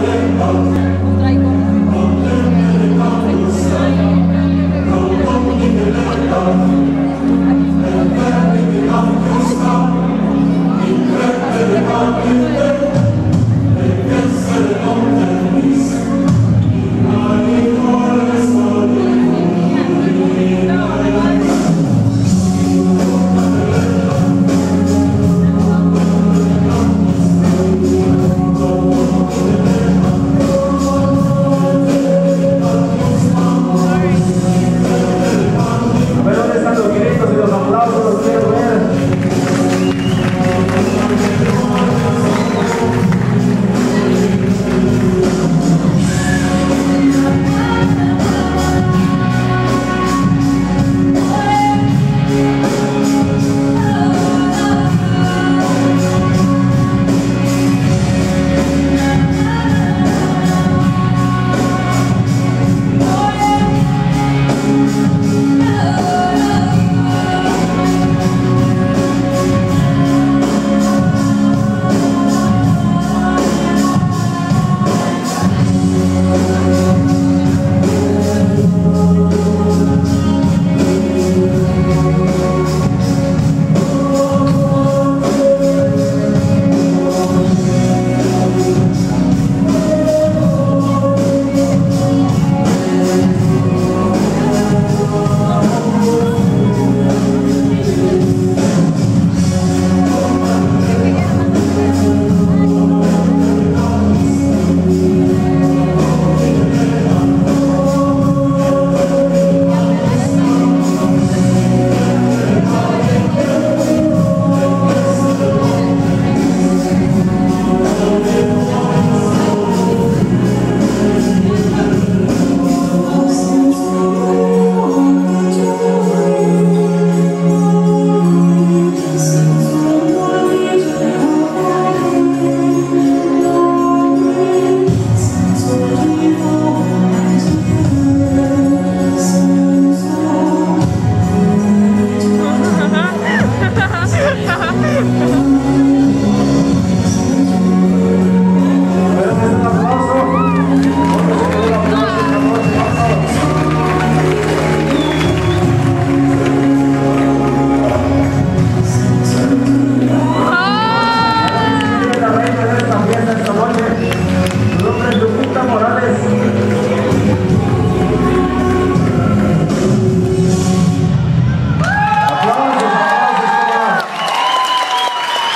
Hallelujah.